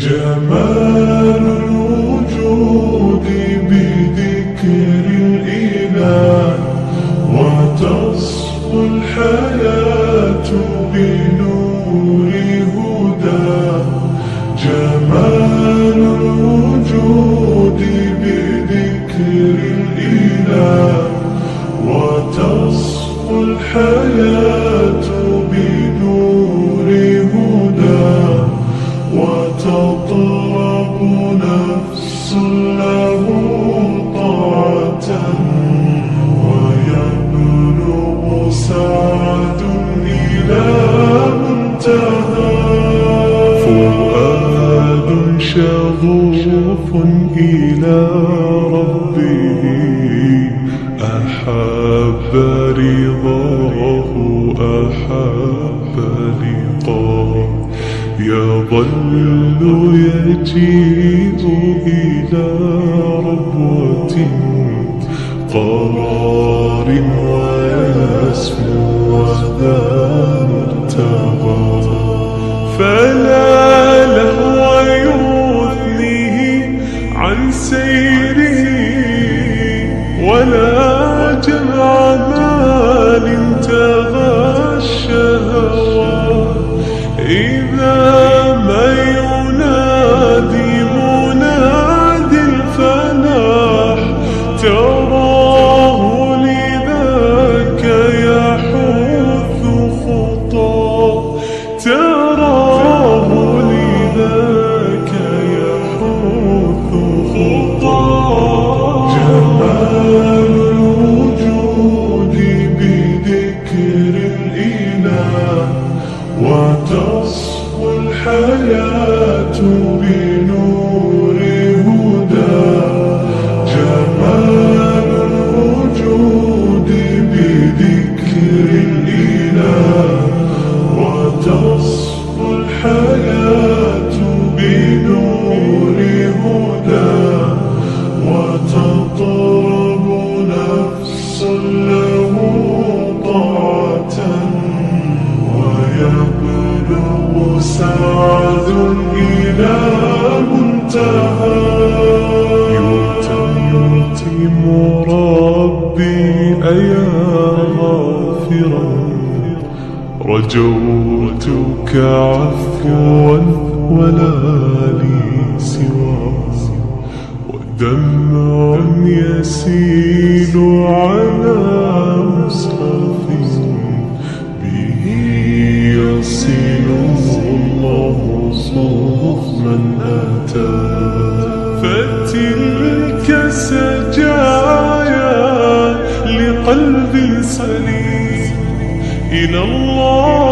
جمال الوجود بذكر الإله وتصفو الحياة بنور هدى. جمال الوجود بذكر الإله وتصفو الحياة بنور شغوف إلى ربه أحب رضاه أحب لقاه يظل يجيء إلى ربوة قرار ويسمو وذا عن سيره ولا جمع مال تغى الشهوى إذا ما ينادي مناد الفلاح تراه لذاك يحث خطاه. ربي أيا غافرا رجوتك عفوا ولا لي سواه ودمع يسيل على مصحف. به يصل الله صوف من أتى. فتلك لقلب سليم. إلى الله